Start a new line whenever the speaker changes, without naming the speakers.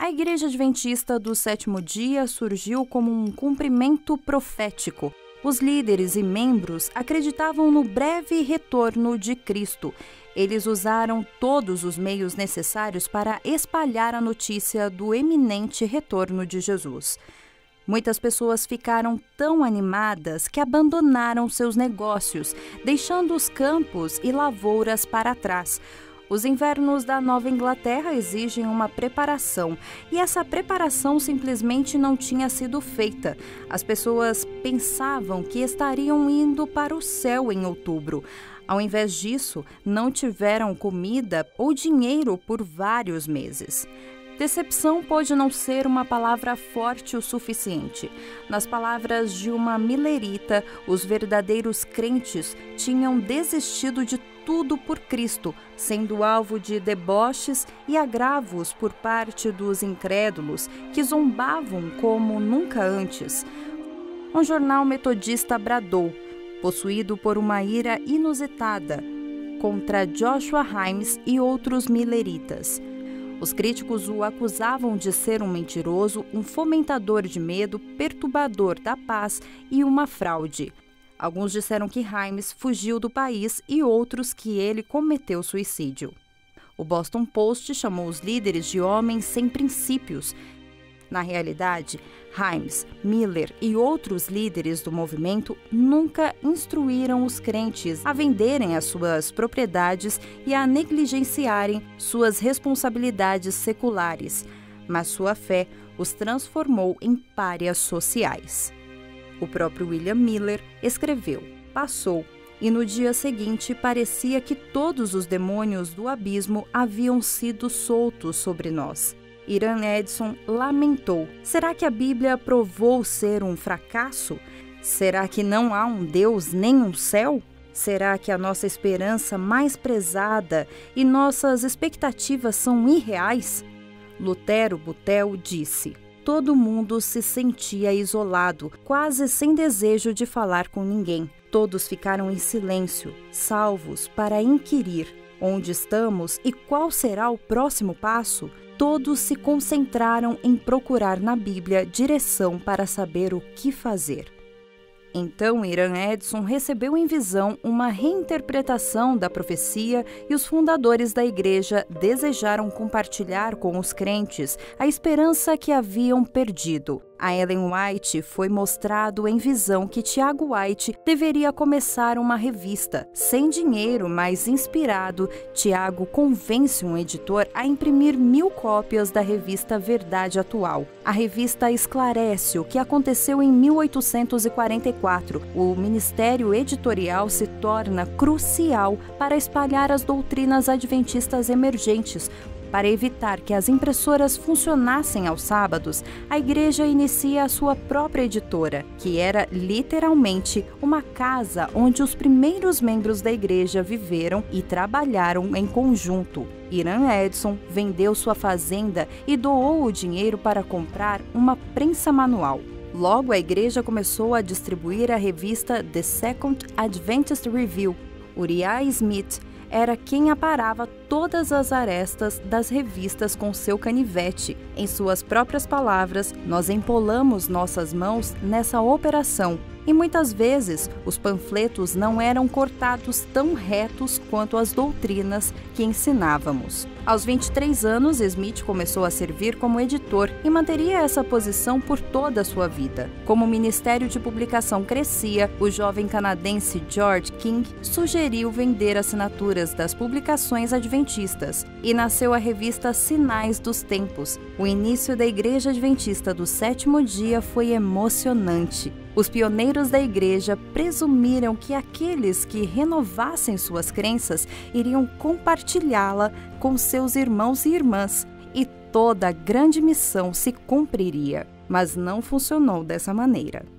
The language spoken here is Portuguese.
A Igreja Adventista do Sétimo Dia surgiu como um cumprimento profético. Os líderes e membros acreditavam no breve retorno de Cristo. Eles usaram todos os meios necessários para espalhar a notícia do eminente retorno de Jesus. Muitas pessoas ficaram tão animadas que abandonaram seus negócios, deixando os campos e lavouras para trás. Os invernos da Nova Inglaterra exigem uma preparação e essa preparação simplesmente não tinha sido feita. As pessoas pensavam que estariam indo para o céu em outubro. Ao invés disso, não tiveram comida ou dinheiro por vários meses. Decepção pode não ser uma palavra forte o suficiente. Nas palavras de uma milerita, os verdadeiros crentes tinham desistido de tudo por Cristo, sendo alvo de deboches e agravos por parte dos incrédulos, que zombavam como nunca antes. Um jornal metodista bradou, possuído por uma ira inusitada, contra Joshua Himes e outros mileritas. Os críticos o acusavam de ser um mentiroso, um fomentador de medo, perturbador da paz e uma fraude. Alguns disseram que Himes fugiu do país e outros que ele cometeu suicídio. O Boston Post chamou os líderes de homens sem princípios. Na realidade, Himes, Miller e outros líderes do movimento nunca instruíram os crentes a venderem as suas propriedades e a negligenciarem suas responsabilidades seculares, mas sua fé os transformou em párias sociais. O próprio William Miller escreveu: Passou, e no dia seguinte parecia que todos os demônios do abismo haviam sido soltos sobre nós. Irã Edson lamentou: Será que a Bíblia provou ser um fracasso? Será que não há um Deus nem um céu? Será que a nossa esperança mais prezada e nossas expectativas são irreais? Lutero Butel disse: todo mundo se sentia isolado, quase sem desejo de falar com ninguém. Todos ficaram em silêncio, salvos para inquirir onde estamos e qual será o próximo passo. Todos se concentraram em procurar na Bíblia direção para saber o que fazer. Então, Irã Edson recebeu em visão uma reinterpretação da profecia e os fundadores da igreja desejaram compartilhar com os crentes a esperança que haviam perdido. A Ellen White foi mostrado em visão que Tiago White deveria começar uma revista. Sem dinheiro, mas inspirado, Tiago convence um editor a imprimir mil cópias da revista Verdade Atual. A revista esclarece o que aconteceu em 1844. O ministério editorial se torna crucial para espalhar as doutrinas adventistas emergentes, para evitar que as impressoras funcionassem aos sábados, a igreja inicia a sua própria editora, que era literalmente uma casa onde os primeiros membros da igreja viveram e trabalharam em conjunto. Irã Edson vendeu sua fazenda e doou o dinheiro para comprar uma prensa manual. Logo, a igreja começou a distribuir a revista The Second Adventist Review. Uriah Smith era quem aparava todas as arestas das revistas com seu canivete. Em suas próprias palavras, nós empolamos nossas mãos nessa operação e muitas vezes os panfletos não eram cortados tão retos quanto as doutrinas que ensinávamos. Aos 23 anos, Smith começou a servir como editor e manteria essa posição por toda a sua vida. Como o ministério de publicação crescia, o jovem canadense George King sugeriu vender assinaturas das publicações adventistas e nasceu a revista Sinais dos Tempos. O início da Igreja Adventista do Sétimo Dia foi emocionante. Os pioneiros da igreja presumiram que aqueles que renovassem suas crenças iriam compartilhá-la com seus irmãos e irmãs, e toda a grande missão se cumpriria. Mas não funcionou dessa maneira.